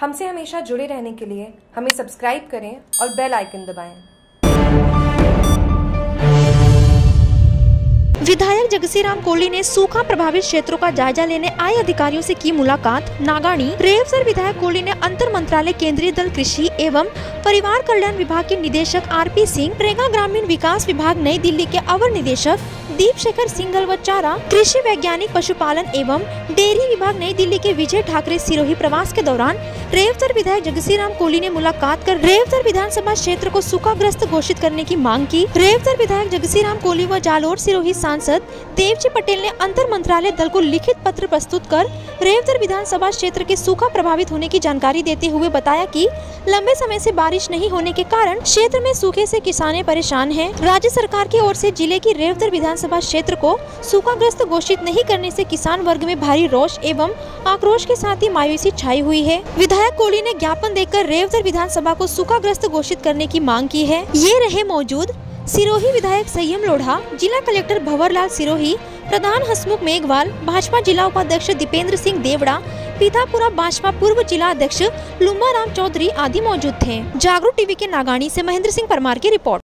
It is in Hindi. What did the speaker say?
हमसे हमेशा जुड़े रहने के लिए हमें सब्सक्राइब करें और बेल आइकन दबाएँ। विधायक जगसी राम कोहली ने सूखा प्रभावित क्षेत्रों का जायजा लेने आए अधिकारियों से की मुलाकात नागानी रेवसर विधायक कोहली ने अंतर मंत्रालय केंद्रीय दल कृषि एवं परिवार कल्याण विभाग के निदेशक आरपी सिंह, रेगा ग्रामीण विकास विभाग नई दिल्ली के अवर निदेशक दीप शेखर सिंघल व चारा, कृषि वैज्ञानिक पशुपालन एवं डेयरी विभाग नई दिल्ली के विजय ठाकरे सिरोही प्रवास के दौरान रेवसर विधायक जगसीराम कोहली ने मुलाकात कर रेवसर विधानसभा क्षेत्र को सूखाग्रस्त घोषित करने की मांग की। रेवसर विधायक जगसी राम कोहली व जालोर सिरोही सांसद देवजी पटेल ने अंतर मंत्रालय दल को लिखित पत्र प्रस्तुत कर रेवतर विधानसभा क्षेत्र के सूखा प्रभावित होने की जानकारी देते हुए बताया की लंबे समय से बारिश नहीं होने के कारण क्षेत्र में सूखे से किसाने परेशान हैं। राज्य सरकार की ओर से ज़िले की रेवदर विधानसभा क्षेत्र को सूखाग्रस्त घोषित नहीं करने से किसान वर्ग में भारी रोष एवं आक्रोश के साथ ही मायूसी छाई हुई है विधायक कोहली ने ज्ञापन देकर रेवदर विधानसभा को सूखाग्रस्त घोषित करने की मांग की है ये रहे मौजूद सिरोही विधायक संयम लोढ़ा, जिला कलेक्टर भंवरलाल सिरोही, प्रधान हसमुख मेघवाल, भाजपा जिला उपाध्यक्ष दीपेंद्र सिंह देवड़ा पीतापुरा भाजपा पूर्व जिला अध्यक्ष लुम्बा राम चौधरी आदि मौजूद थे। जागरूक टीवी के नागानी से महेंद्र सिंह परमार की रिपोर्ट।